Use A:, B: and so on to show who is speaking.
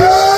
A: Yeah!